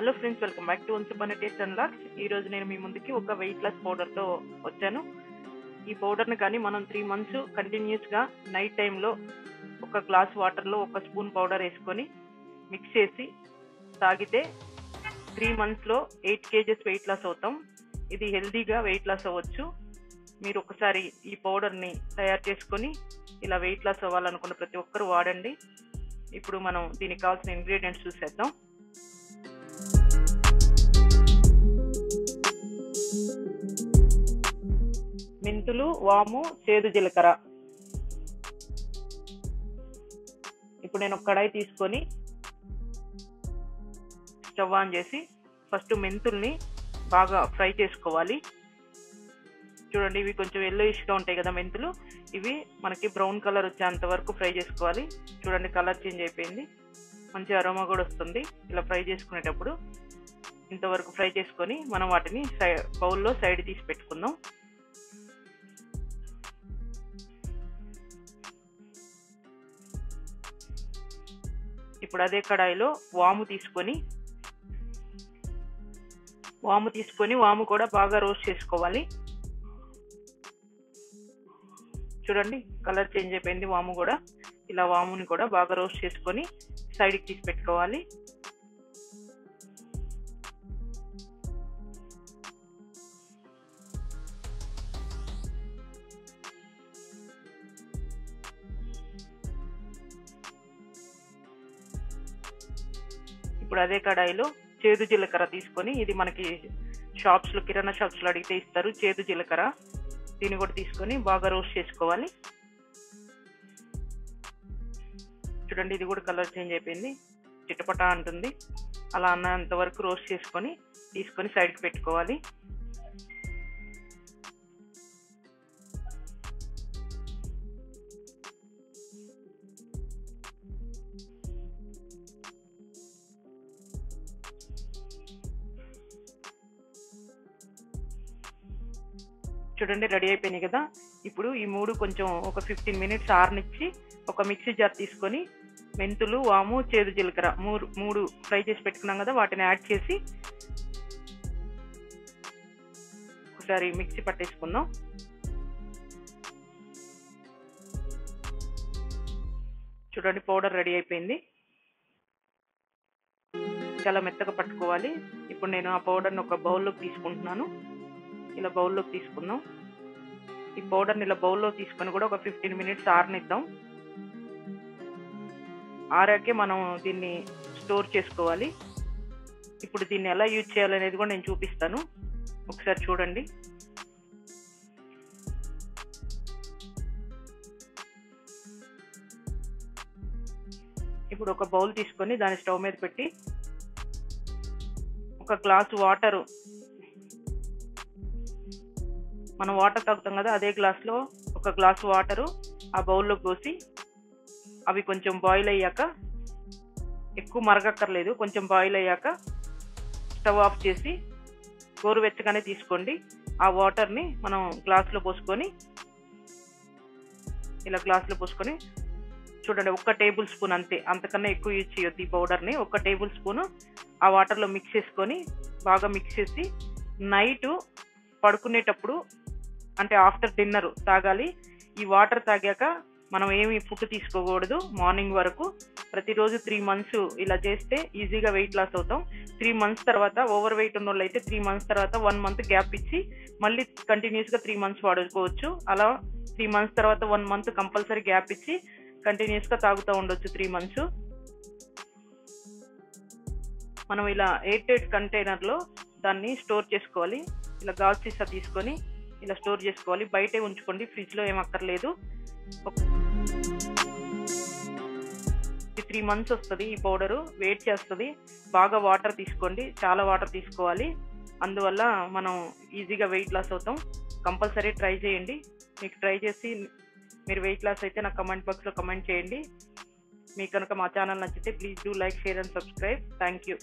Hello friends welcome back to once upon taste and locks. ఈ రోజు నేను మీ ముందుకి ఒక వెయిట్ లాస్ పౌడర్తో వచ్చాను. ఈ పౌడర్ని కానీ మనం త్రీ మంత్స్ కంటిన్యూస్గా నైట్ టైంలో ఒక గ్లాస్ వాటర్లో ఒక స్పూన్ పౌడర్ వేసుకొని మిక్స్ చేసి తాగితే త్రీ మంత్స్లో ఎయిట్ కేజెస్ వెయిట్ లాస్ అవుతాం. ఇది హెల్దీగా వెయిట్ లాస్ అవ్వచ్చు. మీరు ఒకసారి ఈ పౌడర్ని తయారు చేసుకొని ఇలా వెయిట్ లాస్ అవ్వాలనుకున్న ప్రతి ఒక్కరు వాడండి. ఇప్పుడు మనం దీనికి కావాల్సిన ఇంగ్రీడియంట్స్ చూసేద్దాం. మెంతులు వాము చేదు జీలకర్ర. ఇప్పుడు నేను ఒక కడాయి తీసుకొని స్టవ్ ఆన్ చేసి ఫస్ట్ మెంతుల్ని బాగా ఫ్రై చేసుకోవాలి. చూడండి ఇవి కొంచెం ఎల్లోయిష్గా ఉంటాయి కదా మెంతులు. ఇవి మనకి బ్రౌన్ కలర్ వచ్చేంత వరకు ఫ్రై చేసుకోవాలి. చూడండి కలర్ చేంజ్ అయిపోయింది. మంచి అరోమా కూడా వస్తుంది. ఇలా ఫ్రై చేసుకునేటప్పుడు ఇంతవరకు ఫ్రై చేసుకొని మనం వాటిని సై బౌల్లో సైడ్ తీసి పెట్టుకుందాం. ఇప్పుడు అదే కడాయిలో వాము తీసుకొని వాము తీసుకొని వాము కూడా బాగా రోస్ట్ చేసుకోవాలి. చూడండి కలర్ చేంజ్ అయిపోయింది వాము కూడా. ఇలా వాముని కూడా బాగా రోస్ట్ చేసుకొని సైడ్కి తీసి పెట్టుకోవాలి. ఇప్పుడు అదే కడాయిలో చేదు జీలకర్ర తీసుకొని ఇది మనకి షాప్స్లో కిరాణా షాప్స్లో అడిగితే ఇస్తారు. చేదు జీలకర్ర దీన్ని కూడా తీసుకొని బాగా రోస్ట్ చేసుకోవాలి. చూడండి ఇది కూడా కలర్ చేంజ్ అయిపోయింది. చిటపట అంటుంది. అలా అన్నంత వరకు రోస్ట్ చేసుకొని తీసుకొని సైడ్కి పెట్టుకోవాలి. చూడండి రెడీ అయిపోయినాయి కదా. ఇప్పుడు ఈ మూడు కొంచెం ఒక ఫిఫ్టీన్ మినిట్స్ ఆరనిచ్చి ఒక మిక్సీ జార్ తీసుకొని మెంతులు వాము చేదు జీలకర్ర మూడు మూడు ఫ్రై చేసి పెట్టుకున్నాం కదా వాటిని యాడ్ చేసి ఒకసారి మిక్సీ పట్టేసుకుందాం. చూడండి పౌడర్ రెడీ అయిపోయింది. చాలా మెత్తగా పట్టుకోవాలి. ఇప్పుడు నేను ఆ పౌడర్ని ఒక బౌల్లోకి తీసుకుంటున్నాను. ఇలా బౌల్లోకి తీసుకుందాం. ఈ పౌడర్ని ఇలా బౌల్లో తీసుకొని కూడా ఒక ఫిఫ్టీన్ మినిట్స్ ఆరనిద్దాం. ఆరాకే మనం దీన్ని స్టోర్ చేసుకోవాలి. ఇప్పుడు దీన్ని ఎలా యూజ్ చేయాలనేది కూడా నేను చూపిస్తాను. ఒకసారి చూడండి. ఇప్పుడు ఒక బౌల్ తీసుకొని దాన్ని స్టవ్ మీద పెట్టి ఒక గ్లాస్ వాటర్ మనం వాటర్ తాగుతాం కదా అదే గ్లాస్లో ఒక గ్లాస్ వాటరు ఆ బౌల్లో పోసి అవి కొంచెం బాయిల్ అయ్యాక ఎక్కువ మరగక్కర్లేదు కొంచెం బాయిల్ అయ్యాక స్టవ్ ఆఫ్ చేసి గోరువెచ్చగానే తీసుకోండి. ఆ వాటర్ని మనం గ్లాస్లో పోసుకొని ఇలా గ్లాస్లో పోసుకొని చూడండి ఒక్క టేబుల్ స్పూన్ అంతే. అంతకన్నా ఎక్కువ యూజ్ చేయొద్దు ఈ పౌడర్ని ఒక టేబుల్ స్పూన్ ఆ వాటర్లో మిక్స్ చేసుకొని బాగా మిక్స్ చేసి నైట్ పడుకునేటప్పుడు అంటే ఆఫ్టర్ డిన్నర్ తాగాలి. ఈ వాటర్ తాగాక మనం ఏమి ఫుడ్ తీసుకోకూడదు. మార్నింగ్ వరకు ప్రతిరోజు త్రీ మంత్స్ ఇలా చేస్తే ఈజీగా వెయిట్ లాస్ అవుతాం. త్రీ మంత్స్ తర్వాత ఓవర్ వెయిట్ ఉన్న వాళ్ళు అయితే త్రీ మంత్స్ తర్వాత వన్ మంత్ గ్యాప్ ఇచ్చి మళ్ళీ కంటిన్యూస్గా త్రీ మంత్స్ వాడుకోవచ్చు. అలా త్రీ మంత్స్ తర్వాత వన్ మంత్ కంపల్సరీ గ్యాప్ ఇచ్చి కంటిన్యూస్గా తాగుతూ ఉండొచ్చు త్రీ మంత్స్ మనం ఇలా ఎయిట్ ఎయిట్ కంటైనర్లో దాన్ని స్టోర్ చేసుకోవాలి. ఇలా గాజు సీసా తీసుకొని ఇలా స్టోర్ చేసుకోవాలి. బయటే ఉంచుకోండి. ఫ్రిడ్జ్లో ఏం అక్కర్లేదు. త్రీ మంత్స్ వస్తుంది ఈ పౌడరు. వెయిట్ చేస్తుంది. బాగా వాటర్ తీసుకోండి. చాలా వాటర్ తీసుకోవాలి. అందువల్ల మనం ఈజీగా వెయిట్ లాస్ అవుతాం. కంపల్సరీ ట్రై చేయండి. మీకు ట్రై చేసి మీరు వెయిట్ లాస్ అయితే నాకు కమెంట్ బాక్స్లో కమెంట్ చేయండి. మీకు కనుక మా ఛానల్ నచ్చితే please do like share and subscribe. Thank you.